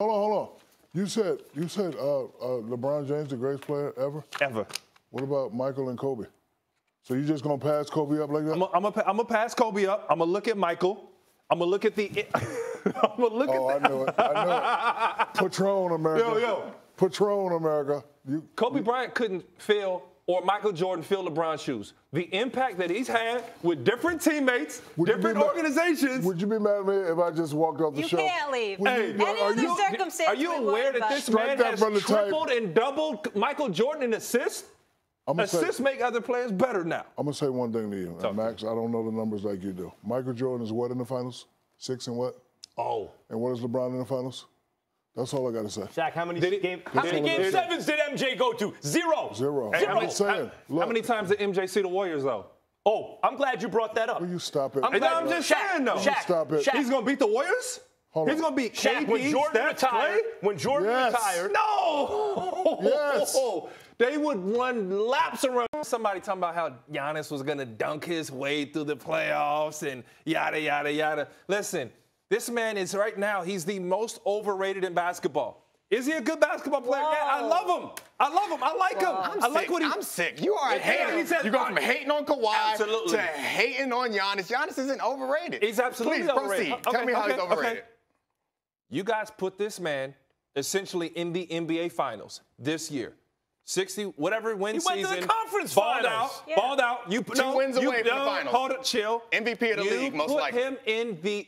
Hold on, hold on. You said you said uh, uh, LeBron James the greatest player ever. Ever. What about Michael and Kobe? So you just gonna pass Kobe up like that? I'm gonna pass Kobe up. I'm gonna look at Michael. I'm gonna look at the. I'm gonna look oh, at. Oh, I know it. I know it. Patron America. Yo, yo. Patron America. You, Kobe you, Bryant couldn't feel or Michael Jordan fill LeBron shoes. The impact that he's had with different teammates, different organizations. would you be mad at me if I just walked off the you show? You can't leave. Hey, Any other you, circumstance. Are you aware that this man has tripled type. and doubled Michael Jordan in assists? Assists say, make other players better now. I'm gonna say one thing to you, Max. I don't know the numbers like you do. Michael Jordan is what in the finals? Six and what? Oh. And what is LeBron in the finals? That's all I got to say. Shaq, how many, did game, how many game sevens did MJ go to? Zero. Zero. Hey, I'm just saying. How, how, many times did MJ see the Warriors, though? Oh, I'm glad you brought that up. Will you stop it? I'm, glad, I'm just Shaq, saying, though. Shaq, stop it. Shaq. He's going to beat the Warriors? Hold He's going to beat KD, when Jordan Steph, retired. Clay? When Jordan yes. retired. No! Yes. They would run laps around. Somebody talking about how Giannis was going to dunk his way through the playoffs and yada, yada, yada. Listen, this man is right now, he's the most overrated in basketball. Is he a good basketball player? Yeah, I love him. I love him. I like him. I'm I like sick. what he. I'm sick. You are hating. You go from hating on Kawhi absolutely. to hating on Giannis. Giannis isn't overrated. He's absolutely Please overrated. proceed. Tell me how okay, he's overrated. Okay. You guys put this man essentially in the NBA Finals this year. 60, whatever win he season. Went to the conference balled finals. out. Yeah. Balled out. You Two no, wins you, away from no, the finals. Hold it, chill. MVP of the you league, most put likely. him in the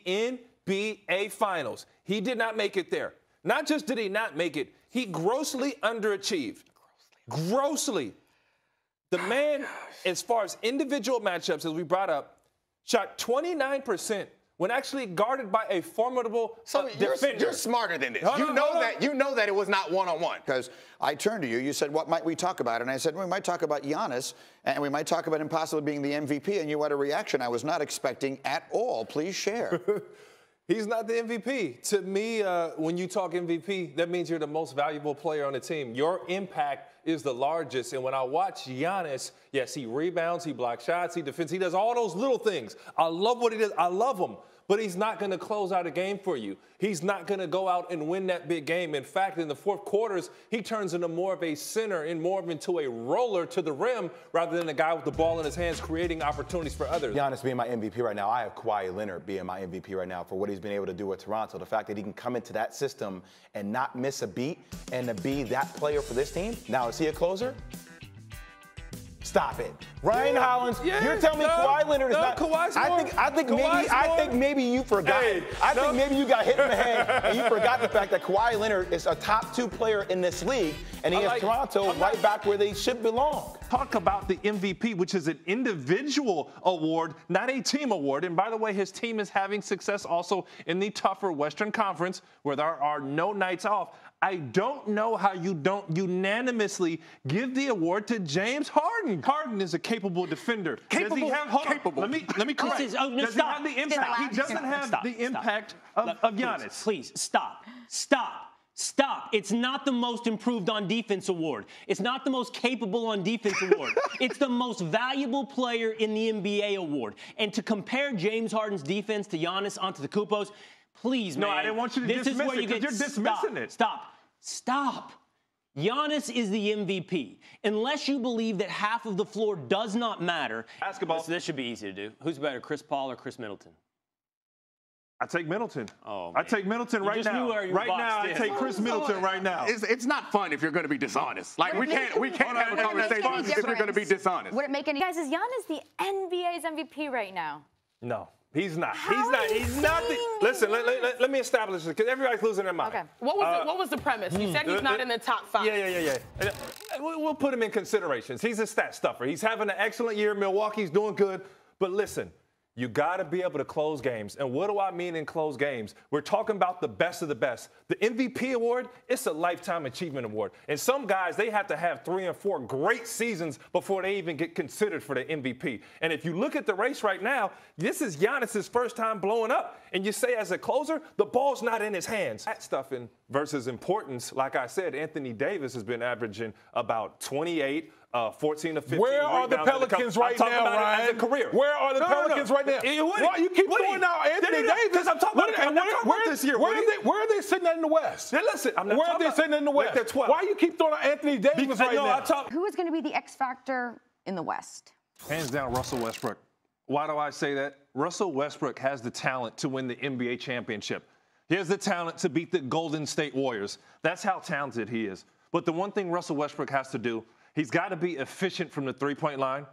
NBA Finals. He did not make it there. Not just did he not make it, he grossly underachieved. Grossly. grossly. The man, as far as individual matchups, as we brought up, shot 29% when actually guarded by a formidable so uh, you're, defender. You're smarter than this. Hold you on, know hold that you know that it was not one on one. Because I turned to you, you said, "What might we talk about?" And I said, "We might talk about Giannis, and we might talk about him possibly being the MVP." And you had a reaction I was not expecting at all. Please share. He's not the MVP. To me, uh, when you talk MVP, that means you're the most valuable player on the team. Your impact is the largest. And when I watch Giannis, yes, he rebounds, he blocks shots, he defends, he does all those little things. I love what he does. I love him. But he's not going to close out a game for you. He's not going to go out and win that big game. In fact, in the fourth quarters, he turns into more of a center and more of into a roller to the rim rather than a guy with the ball in his hands creating opportunities for others. Giannis being my MVP right now, I have Kawhi Leonard being my MVP right now for what he's been able to do with Toronto. The fact that he can come into that system and not miss a beat and to be that player for this team. Now, is he a closer? Stop it, Ryan yeah, Hollins. Yeah, you're telling me no, Kawhi Leonard is no, not. Kawhi's I think I think Kawhi's maybe I think maybe you forgot. Hey, I no. think maybe you got hit in the head and you forgot the fact that Kawhi Leonard is a top two player in this league, and he I has like- Toronto I'm right not- back where they should belong. talk about the MVP, which is an individual award, not a team award. And by the way, his team is having success also in the tougher Western Conference where there are no nights off. I don't know how you don't unanimously give the award to James Harden. Harden is a capable defender. Does he have, hold capable. On, let me let me correct. is- oh, no, Does stop. he have the impact? Stop. He doesn't have Stop. the Stop. impact of, of please, Giannis. Please, stop. Stop. Stop. It's not the most improved on defense award. It's not the most capable on defense award. It's the most valuable player in the NBA award. And to compare James Harden's defense to Giannis Antetokounmpo's, please, No, man. I didn't want you to this dismiss is where it, you 'cause get you're dismissing stop, it. Stop. Stop. Giannis is the MVP. Unless you believe that half of the floor does not matter. Basketball. This, this should be easy to do. Who's better, Chris Paul or Khris Middleton? I take Middleton. Oh, I take Middleton You right just knew now. where you Right boxed now, I in. take Khris Middleton right now. It's, it's not fun if you're going to be dishonest. Like we can't we can't have a would it make conversation if you're going to be dishonest. Would it make any guys? Is Giannis the NBA's MVP right now? No, he's not. How he's not. He's not. The, listen, let, let, let, me establish this because everybody's losing their mind. Okay. What was, Uh, the, what was the premise? You said he's uh, not uh, in the top five. Yeah, yeah, yeah, yeah. Uh, we- We'll put him in considerations. He's a stat stuffer. He's having an excellent year. Milwaukee's doing good. But listen, you got to be able to close games. And what do I mean in close games? We're talking about the best of the best. The MVP award, it's a lifetime achievement award. And some guys, they have to have three and four great seasons before they even get considered for the MVP. And if you look at the race right now, this is Giannis's first time blowing up. And you say as a closer, the ball's not in his hands. That stuff in versus importance, like I said, Anthony Davis has been averaging about 28, uh, 14 to 15. Where are the rebounds in Pelicans I'm right talking now, about it Ryan? As a career. Where are the No, no, no. Pelicans right now? Woody, Why you keep Woody, throwing out Anthony no, no, no, Davis? 'cause I'm talking What- about, I'm where, talking where, about this year, where, are they, where are they sitting at in the West? Then listen, I'm not where are they about- sitting in the West? they're 12. Why you keep throwing out Anthony Davis Because, right no, now? Talk, Who is going to be the X factor in the West? Hands down, Russell Westbrook. Why do I say that? Russell Westbrook has the talent to win the NBA championship. He has the talent to beat the Golden State Warriors. That's how talented he is. But the one thing Russell Westbrook has to do, he's got to be efficient from the three point line.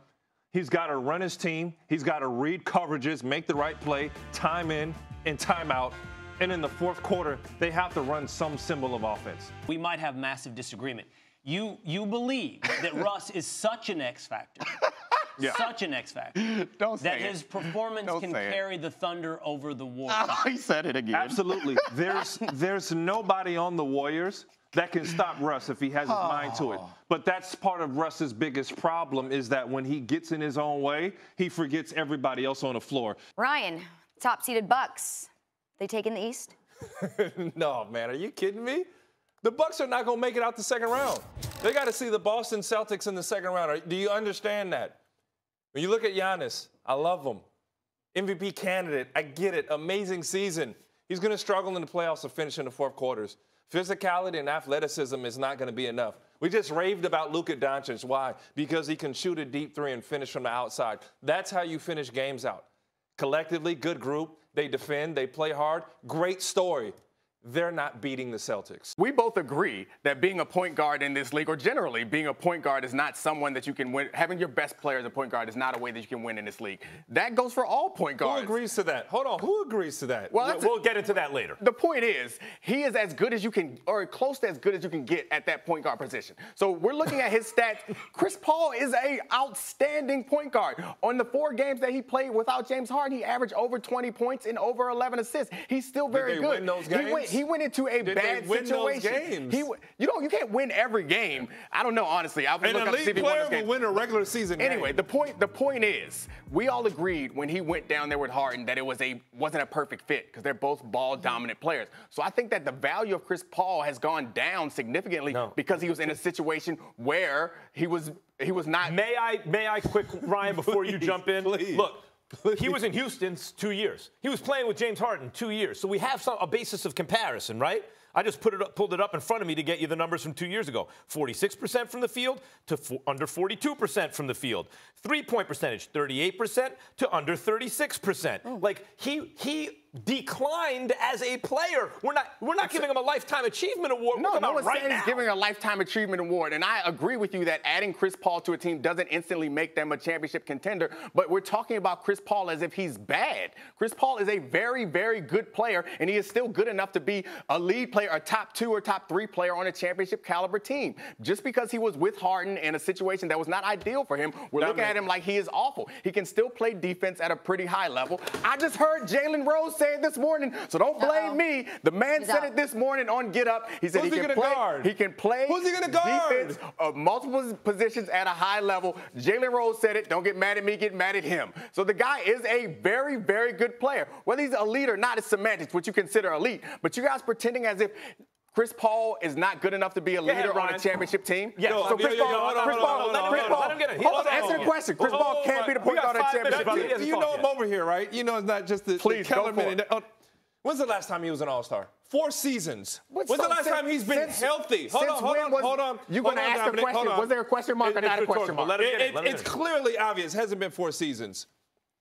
He's got to run his team. He's got to read coverages, make the right play, time in and time out. And in the fourth quarter, they have to run some symbol of offense. we might have massive disagreement. You you believe that Russ is such an X factor, such an X factor, Don't that say it. his performance Don't can say it. carry the Thunder over the Warriors. Oh, he said it again. Absolutely. There's there's nobody on the Warriors that can stop Russ if he has his mind to it. Oh. But that's part of Russ's biggest problem is that when he gets in his own way, he forgets everybody else on the floor. Ryan, top seeded Bucks. They taking the East? no, man, are you kidding me? The Bucks are not going to make it out the second round. They got to see the Boston Celtics in the second round. Do you understand that? When you look at Giannis, I love him. MVP candidate, I get it. Amazing season. He's going to struggle in the playoffs to finish in the fourth quarters. Physicality and athleticism is not going to be enough. We just raved about Luka Doncic. Why? Because he can shoot a deep three and finish from the outside. That's how you finish games out. Collectively, good group. They defend, they play hard. Great story. They're not beating the Celtics. We both agree that being a point guard in this league, or generally being a point guard, is not someone that you can win. Having your best player as a point guard is not a way that you can win in this league. That goes for all point guards. Who agrees to that? Hold on. Who agrees to that? Well, We'll, we'll get into that later. the point is, he is as good as you can, or close to as good as you can get at that point guard position. So we're looking at his stats. Chris Paul is a outstanding point guard. On the four games that he played without James Harden, he averaged over 20 points and over 11 assists. He's still very they good. win those games? He went into a Did they bad win those situation. games? He, w- you know, you can't win every game. I don't know, honestly. I would An look up to see if elite he player those will win a regular season Anyway, game. the point the point is, we all agreed when he went down there with Harden that it was a wasn't a perfect fit because they're both ball dominant players. So I think that the value of Chris Paul has gone down significantly because he was in a situation where he was he was not. May I, may I quick, Ryan, before you jump in? please. Look, he was in Houston two years. He was playing with James Harden two years. So we have some, a basis of comparison, right? I just put it up, pulled it up in front of me to get you the numbers from two years ago. 46% from the field to under 42% from the field. Three-point percentage, 38% to under 36%. Like he he declined as a player. We're not we're not giving him a lifetime achievement award. No, no one's right saying now. he's giving a lifetime achievement award, and I agree with you that adding Chris Paul to a team doesn't instantly make them a championship contender. But we're talking about Chris Paul as if he's bad. Chris Paul is a very, very good player, and he is still good enough to be a lead player, a top two or top three player on a championship caliber team. Just because he was with Harden in a situation that was not ideal for him, we're looking at him like he is awful. He can still play defense at a pretty high level. I just heard Jalen Rose say it this morning, so don't blame Uh-oh. me. The man He's said out. it this morning on Get Up. He said Who's he he can gonna play. guard? He can play. Who's he gonna guard? Defense of multiple positions at a high level. Jalen Rose said it. Don't get mad at me. Get mad at him. So the guy is a very, very good player. Whether he's elite or not is semantics, what you consider elite. But you guys pretending as if. Chris Paul is not good enough to be a ahead, leader on a championship team. Yeah, so Chris yo, yo, Paul, hold on, Chris hold on, Paul, hold on, Chris hold on, Paul. let him get it. Hold Hold on, on, answer the hold on. question. Chris Hold Paul on, can't oh, be the we point got guard of a five minutes, championship brother. team. He hasn't you know talked I'm yet. over here, right? You know it's not just the, Please, the go Kellerman. for and it. the- oh, when's the last time he was an All-Star? Four seasons. What's When's the so- last since- time he's been since- healthy? Hold since on, hold on, was- hold on. You hold gonna on, ask a Dominic, question? hold on. Was there a question mark or It- not a it's question rhetorical. mark? Let him get It- it. Let it- him it's get it. clearly obvious. Hasn't been four seasons.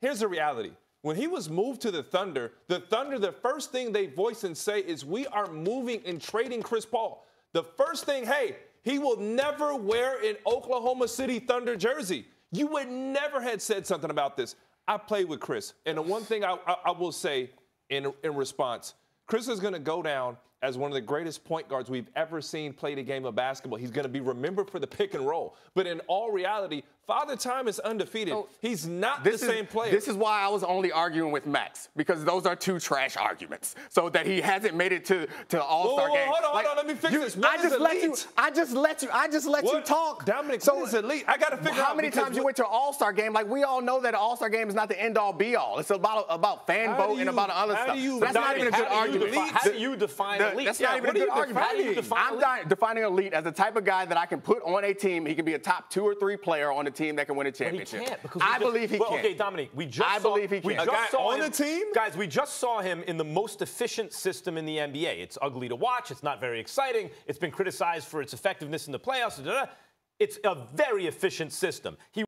Here's the reality. When he was moved to the Thunder, the Thunder, the first thing they voice and say is, "We are moving and trading Chris Paul." The first thing, hey, he will never wear an Oklahoma City Thunder jersey. You would never had said something about this. I played with Chris, and the one thing I, I, I will say in in response, Chris is going to go down as one of the greatest point guards we've ever seen play the game of basketball. He's going to be remembered for the pick and roll. But in all reality, Father Time is undefeated. He's not the is, same player. This is why I was only arguing with Max because those are two trash arguments. So that he hasn't made it to to All Star Whoa, whoa, game. hold on, hold on, let me fix this. What I is just let you. I just let you. I just let you talk. Dominic, so what is elite? I gotta figure how out many times you went to an All Star game. Like we all know that an All Star game is not the end all be all. It's about about fan vote do and about other how stuff. do you- So that's not even a good how do you argument. define- How do you define The, elite? That's Yeah, not even a good argument. How do you define I'm defining elite as the type of guy that I can put on a team. He can be a top two or three player on a team that can win a But he championship. can't because I just- believe he well, can. Okay, Dominic, we just I saw, believe he we can. A guy saw on him, the team? Guys, we just saw him in the most efficient system in the NBA. It's ugly to watch. It's not very exciting. It's been criticized for its effectiveness in the playoffs. da, da, da. It's a very efficient system. He